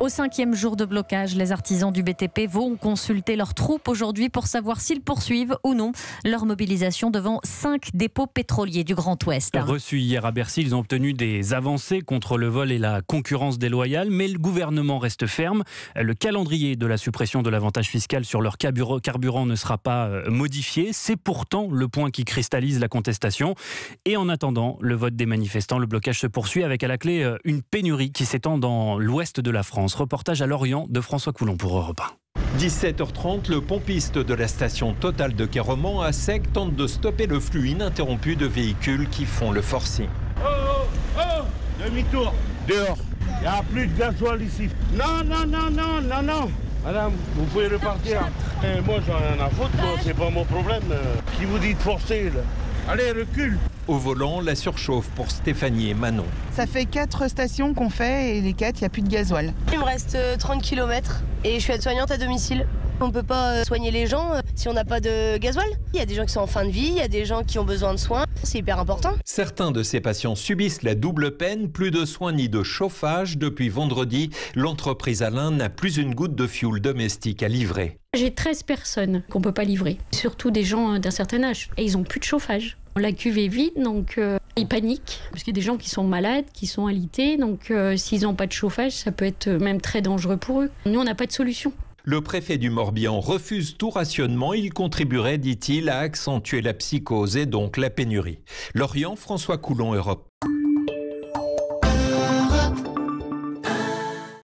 Au cinquième jour de blocage, les artisans du BTP vont consulter leurs troupes aujourd'hui pour savoir s'ils poursuivent ou non leur mobilisation devant cinq dépôts pétroliers du Grand Ouest. Reçus hier à Bercy, ils ont obtenu des avancées contre le vol et la concurrence déloyale, mais le gouvernement reste ferme. Le calendrier de la suppression de l'avantage fiscal sur leur carburant ne sera pas euh, modifié. C'est pourtant le point qui cristallise la contestation. Et en attendant le vote des manifestants, le blocage se poursuit avec à la clé euh, une pénurie qui s'étend dans l'ouest de la France. Reportage à Lorient de François Coulon pour Europe 1. 17h30, le pompiste de la station Total de Kéroman à Sec tente de stopper le flux ininterrompu de véhicules qui font le forcing. Oh, oh, oh Demi-tour, dehors. Il n'y a plus de gasoil ici. Non, non, non, non, non, non. Madame, vous pouvez repartir. Et moi, j'en ai rien à foutre, c'est pas mon problème. Qui vous dit de forcer, là? Allez, recule au volant, la surchauffe pour Stéphanie et Manon. Ça fait quatre stations qu'on fait et les quatre, il n'y a plus de gasoil. Il me reste 30 euh, km et je suis aide-soignante à domicile. On ne peut pas euh, soigner les gens euh, si on n'a pas de gasoil. Il y a des gens qui sont en fin de vie, il y a des gens qui ont besoin de soins. C'est hyper important. Certains de ces patients subissent la double peine, plus de soins ni de chauffage. Depuis vendredi, l'entreprise Alain n'a plus une goutte de fioul domestique à livrer. J'ai 13 personnes qu'on ne peut pas livrer, surtout des gens d'un certain âge. Et ils n'ont plus de chauffage. La cuve est vide, donc euh, ils paniquent. Parce qu'il y a des gens qui sont malades, qui sont alités. Donc euh, s'ils n'ont pas de chauffage, ça peut être même très dangereux pour eux. Nous, on n'a pas de solution. Le préfet du Morbihan refuse tout rationnement. Il contribuerait, dit-il, à accentuer la psychose et donc la pénurie. Lorient, François Coulon, Europe.